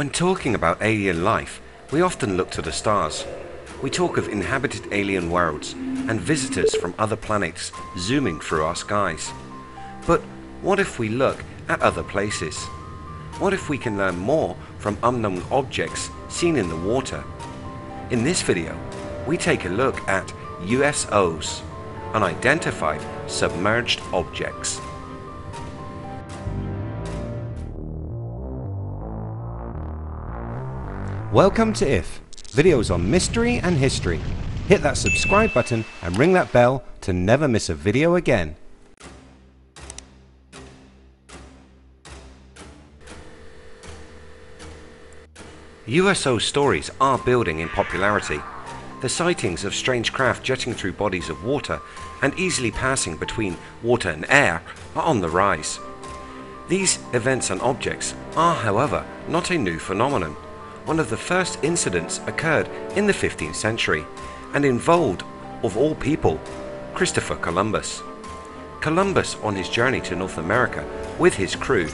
When talking about alien life, we often look to the stars. We talk of inhabited alien worlds and visitors from other planets zooming through our skies. But what if we look at other places? What if we can learn more from unknown objects seen in the water? In this video, we take a look at USOs, unidentified submerged objects. Welcome to IF, videos on mystery and history. Hit that subscribe button and ring that bell to never miss a video again. USO stories are building in popularity. The sightings of strange craft jetting through bodies of water and easily passing between water and air are on the rise. These events and objects are, however, not a new phenomenon. One of the first incidents occurred in the 15th century and involved, of all people, Christopher Columbus. Columbus, on his journey to North America with his crew,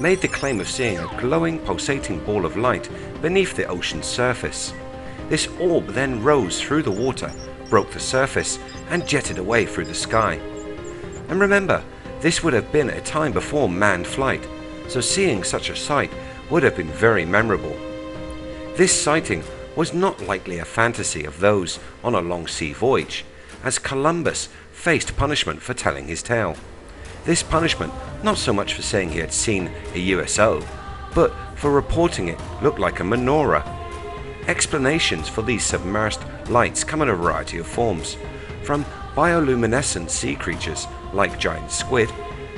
made the claim of seeing a glowing, pulsating ball of light beneath the ocean's surface. This orb then rose through the water, broke the surface, and jetted away through the sky. And remember, this would have been a time before manned flight, so seeing such a sight would have been very memorable. This sighting was not likely a fantasy of those on a long sea voyage, as Columbus faced punishment for telling his tale. This punishment not so much for saying he had seen a USO, but for reporting it looked like a menorah. Explanations for these submerged lights come in a variety of forms, from bioluminescent sea creatures like giant squid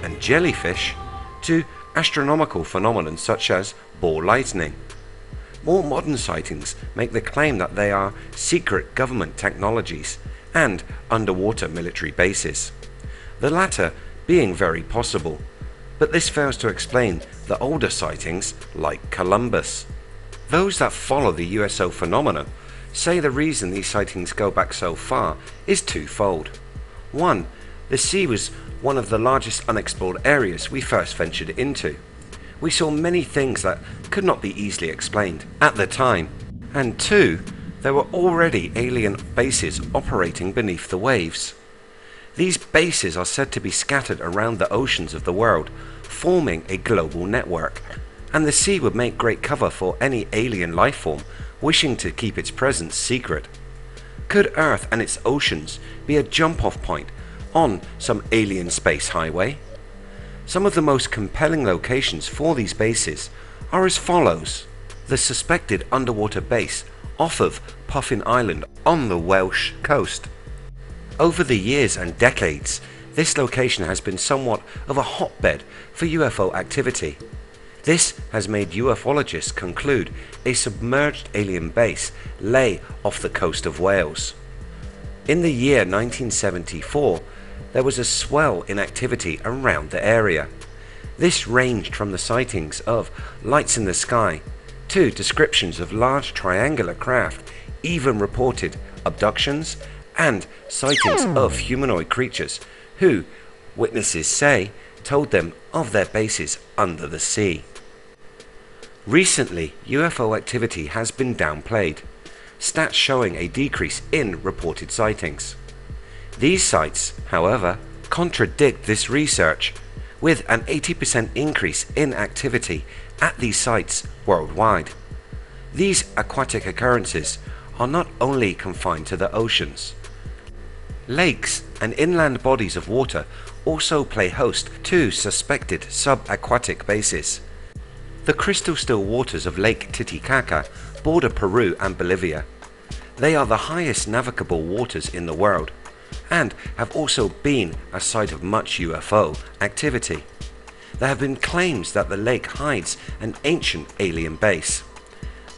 and jellyfish to astronomical phenomena such as ball lightning. More modern sightings make the claim that they are secret government technologies and underwater military bases. The latter being very possible, but this fails to explain the older sightings like Columbus. Those that follow the USO phenomena say the reason these sightings go back so far is twofold. One, the sea was one of the largest unexplored areas we first ventured into. We saw many things that could not be easily explained at the time. And two, there were already alien bases operating beneath the waves. These bases are said to be scattered around the oceans of the world, forming a global network, and the sea would make great cover for any alien life form wishing to keep its presence secret. Could Earth and its oceans be a jump off point on some alien space highway? Some of the most compelling locations for these bases are as follows. The suspected underwater base off of Puffin Island on the Welsh coast. Over the years and decades, this location has been somewhat of a hotbed for UFO activity. This has made ufologists conclude a submerged alien base lay off the coast of Wales. In the year 1974, there was a swell in activity around the area. This ranged from the sightings of lights in the sky to descriptions of large triangular craft, even reported abductions and sightings of humanoid creatures who, witnesses say, told them of their bases under the sea. Recently, UFO activity has been downplayed, stats showing a decrease in reported sightings. These sites, however, contradict this research, with an 80% increase in activity at these sites worldwide. These aquatic occurrences are not only confined to the oceans, Lakes and inland bodies of water also play host to suspected subaquatic bases. The crystal still waters of Lake Titicaca border Peru and Bolivia. They are the highest navigable waters in the world and have also been a site of much UFO activity. There have been claims that the lake hides an ancient alien base.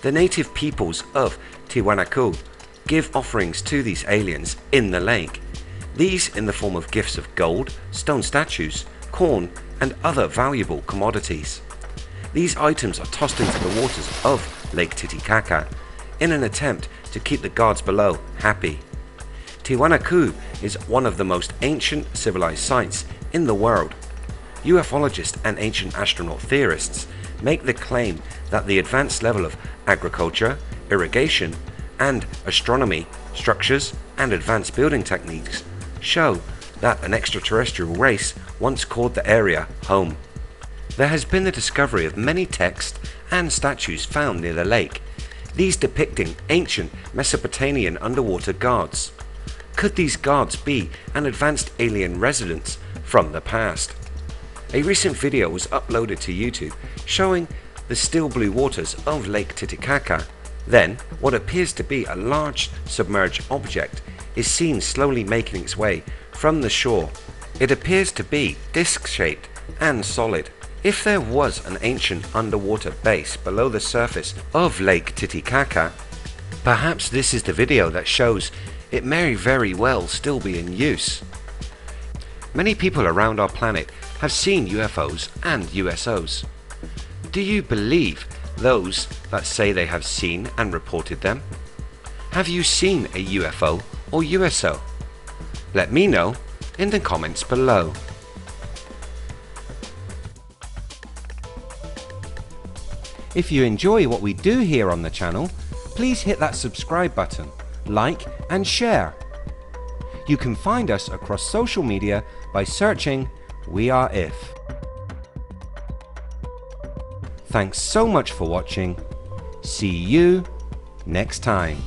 The native peoples of Tiwanaku give offerings to these aliens in the lake. These in the form of gifts of gold, stone statues, corn, and other valuable commodities. These items are tossed into the waters of Lake Titicaca in an attempt to keep the gods below happy. Tiwanaku is one of the most ancient civilized sites in the world. UFologists and ancient astronaut theorists make the claim that the advanced level of agriculture, irrigation, and astronomy, structures, and advanced building techniques show that an extraterrestrial race once called the area home. There has been the discovery of many texts and statues found near the lake, these depicting ancient Mesopotamian underwater gods. Could these gods be an advanced alien residents from the past? A recent video was uploaded to YouTube showing the still blue waters of Lake Titicaca. Then, what appears to be a large submerged object is seen slowly making its way from the shore. It appears to be disc-shaped and solid. If there was an ancient underwater base below the surface of Lake Titicaca, perhaps this is the video that shows it may very well still be in use. Many people around our planet have seen UFOs and USOs. Do you believe those that say they have seen and reported them? Have you seen a UFO or USO? Let me know in the comments below. If you enjoy what we do here on the channel, please hit that subscribe button, like and share. You can find us across social media by searching We Are If. Thanks so much for watching. See you next time.